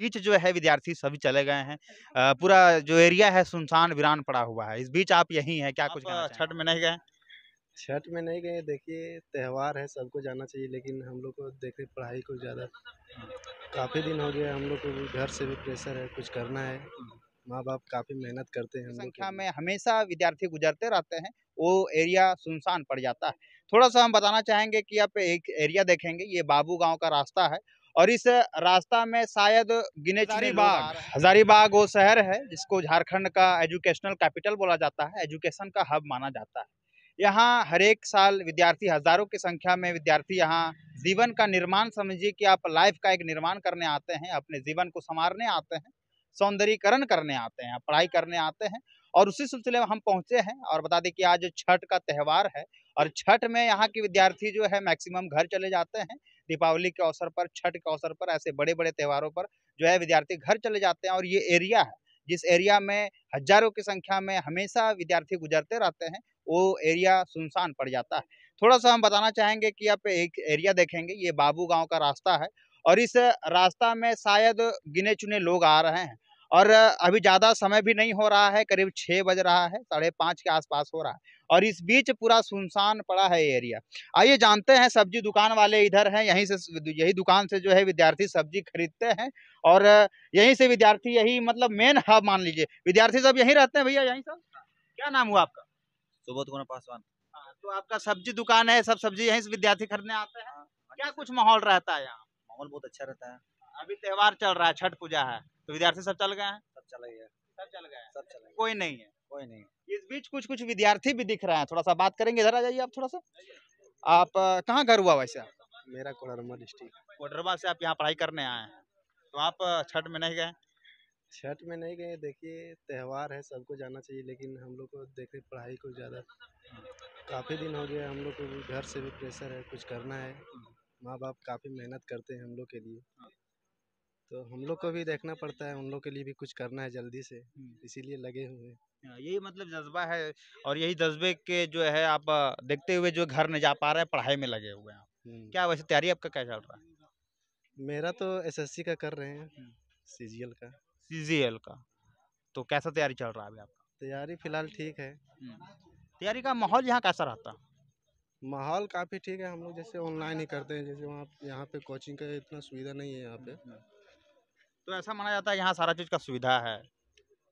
बीच जो है विद्यार्थी सभी चले गए हैं। पूरा जो एरिया है सुनसान वीरान पड़ा हुआ है। इस बीच आप यही हैं क्या कुछ छठ में नहीं गए? छठ में नहीं गए। देखिए त्यौहार है सबको जाना चाहिए लेकिन हम लोग को देखे पढ़ाई को ज़्यादा काफ़ी दिन हो गया हम लोग को भी घर से भी प्रेशर है कुछ करना है। माँ बाप काफ़ी मेहनत करते हैं हम लोग संख्या में हमेशा विद्यार्थी गुजरते रहते हैं वो एरिया सुनसान पड़ जाता है। थोड़ा सा हम बताना चाहेंगे कि आप एक एरिया देखेंगे ये बाबू गाँव का रास्ता है और इस रास्ता में शायद गिने चुने लोग आ रहे हैं। हजारीबाग वो शहर है जिसको झारखंड का एजुकेशनल कैपिटल बोला जाता है एजुकेशन का हब माना जाता है यहाँ हर एक साल विद्यार्थी हज़ारों की संख्या में विद्यार्थी यहाँ जीवन का निर्माण समझिए कि आप लाइफ का एक निर्माण करने आते हैं अपने जीवन को संवारने आते हैं सौंदर्यीकरण करने आते हैं पढ़ाई करने आते हैं और उसी सिलसिले में हम पहुँचे हैं और बता दें कि आज छठ का त्यौहार है और छठ में यहाँ के विद्यार्थी जो है मैक्सिमम घर चले जाते हैं दीपावली के अवसर पर, छठ के अवसर पर, ऐसे बड़े बड़े त्योहारों पर जो है विद्यार्थी घर चले जाते हैं और ये एरिया है। जिस एरिया में हज़ारों की संख्या में हमेशा विद्यार्थी गुजरते रहते हैं, वो एरिया सुनसान पड़ जाता है। थोड़ा सा हम बताना चाहेंगे कि आप एक एरिया देखेंगे, ये बाबू गाँव का रास्ता है और इस रास्ता में शायद गिने चुने लोग आ रहे हैं और अभी ज़्यादा समय भी नहीं हो रहा है, करीब छः बज रहा है, साढ़े पाँच के आसपास हो रहा है। और इस बीच पूरा सुनसान पड़ा है एरिया। आइए जानते हैं सब्ज़ी दुकान वाले इधर हैं यहीं से यही दुकान से जो है विद्यार्थी सब्ज़ी खरीदते हैं और यहीं से विद्यार्थी यही मतलब मेन हब मान लीजिए। विद्यार्थी सब यहीं रहते हैं भैया यहीं सब? क्या नाम हुआ आपका? सुबोध कुमार पासवान। हाँ, तो आपका सब्ज़ी दुकान है सब सब्ज़ी यहीं से विद्यार्थी खरीदने आते हैं? क्या कुछ माहौल रहता है यहाँ? माहौल बहुत अच्छा रहता है। अभी त्योहार चल रहा है छठ पूजा है तो विद्यार्थी सब चल गए हैं? सब चला गया सब चल गए हैं? सब चला कोई नहीं है। कोई नहीं। इस बीच कुछ कुछ विद्यार्थी भी दिख रहे हैं थोड़ा सा बात करेंगे इधर आ जाइए आप थोड़ा सा। आप कहाँ घर हुआ वैसे? मेरा कोडरमा डिस्ट्रिक्ट। कोडरमा से आप यहाँ पढ़ाई करने आए हैं तो आप छठ में नहीं गए? छठ में नहीं गए देखिए त्यौहार है सबको जाना चाहिए लेकिन हम लोग को देखे पढ़ाई को ज़्यादा काफ़ी दिन हो गया हम लोग को घर से भी प्रेशर है कुछ करना है। माँ बाप काफ़ी मेहनत करते हैं हम लोग के लिए। तो हम लोग को भी देखना पड़ता है उन लोग के लिए भी कुछ करना है जल्दी से इसीलिए लगे हुए हैं। यही मतलब जज्बा है और यही जज्बे के जो है आप देखते हुए जो घर नहीं जा पा रहे हैं पढ़ाई में लगे हुए हैं। हम्म। क्या वैसे तैयारी आपका क्या चल रहा है? मेरा तो एसएससी का कर रहे हैं हम्म। सीजीएल का। सीजीएल का। तो कैसा तैयारी चल रहा है अभी आपका? तैयारी फ़िलहाल ठीक है। तैयारी का माहौल यहाँ कैसा रहता? है माहौल काफ़ी ठीक है हम लोग जैसे ऑनलाइन ही करते हैं जैसे वहाँ यहाँ पे कोचिंग का इतना सुविधा नहीं है यहाँ पे। तो ऐसा माना जाता है यहाँ सारा चीज़ का सुविधा है।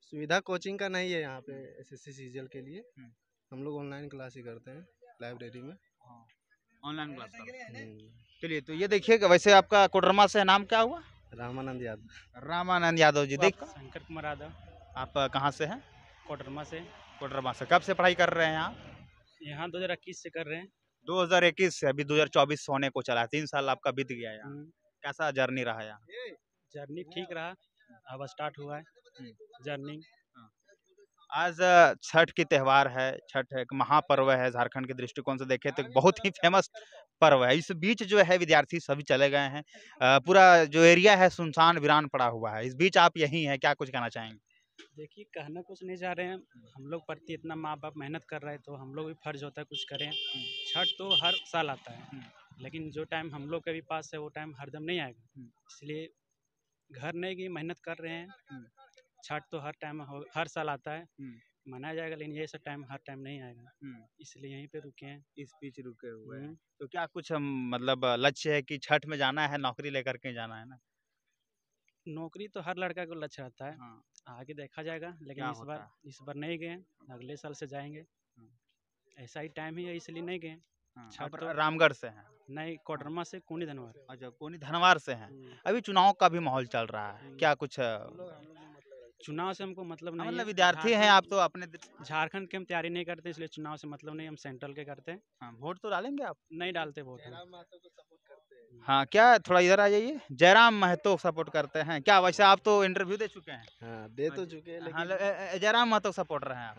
सुविधा कोचिंग का नहीं है यहाँ पे एसएससी सीजीएल के लिए। हम्म। हम लोग ऑनलाइन क्लास ही करते हैं लाइब्रेरी में। ऑनलाइन क्लास हम्म। चलिए तो ये देखिए वैसे आपका कोडरमा से नाम क्या हुआ? रामानंद यादव। रामानंद यादव जी देख। शंकर कुमार यादव। आप कहाँ से हैं? कोडरमा से। कोडरमा से। कब से पढ़ाई कर रहे हैं यहाँ यहाँ दो हज़ार इक्कीस से कर रहे हैं। 2021 से। अभी 2024 होने को चला है। तीन साल आपका बीत गया है यहाँ। हम्म, कैसा जर्नी रहा यहाँ? जर्नी ठीक रहा अब स्टार्ट हुआ है। जर्नी। आज छठ की त्यौहार है छठ एक महापर्व है झारखंड के दृष्टिकोण से देखें तो एक बहुत ही फ़ेमस पर्व है। इस बीच जो है विद्यार्थी सभी चले गए हैं। पूरा जो एरिया है सुनसान वीरान पड़ा हुआ है। इस बीच आप यहीं हैं क्या कुछ कहना चाहेंगे? देखिए कहना कुछ नहीं जा रहे हैं। हम लोग प्रति इतना माँ बाप मेहनत कर रहे हैं तो हम लोग भी फ़र्ज़ होता है कुछ करें। छठ तो हर साल आता है। लेकिन जो टाइम हम लोग के भी पास है वो टाइम हरदम नहीं आएगा। इसलिए घर नहीं की मेहनत कर रहे हैं। छठ तो हर टाइम हो हर साल आता है। मनाया जाएगा लेकिन ये सब टाइम हर टाइम नहीं आएगा। इसलिए यहीं पे रुके हैं। इस बीच रुके हुए हैं। हम्म, तो क्या कुछ हम, मतलब लक्ष्य है कि छठ में जाना है नौकरी लेकर के जाना है ना? नौकरी तो हर लड़का को लक्ष्य रहता है। हाँ। आगे देखा जाएगा लेकिन इस बार इस बार नहीं गए अगले साल से जाएँगे। ऐसा ही टाइम ही है इसलिए नहीं गए। हाँ, छठ तो- रामगढ़ से हैं। नहीं कोडरमा से कोनी धनवार। अच्छा कोनी धनवार से हैं। अभी चुनाव का भी माहौल चल रहा है। हम्म। क्या कुछ चुनाव से हमको मतलब हाँ, नहीं मतलब। विद्यार्थी हैं आप तो अपने झारखंड की हम तैयारी नहीं करते इसलिए चुनाव से मतलब नहीं हम सेंट्रल के करते हैं। हाँ, वोट तो डालेंगे आप? नहीं डालते वोट हाँ। क्या थोड़ा इधर आ जाइए। जयराम महतो सपोर्ट करते हैं। क्या वैसे आप तो इंटरव्यू दे चुके हैं। हाँ दे तो हाँ, चुके हैं लेकिन जयराम महतो सपोर्ट रहे हैं आप।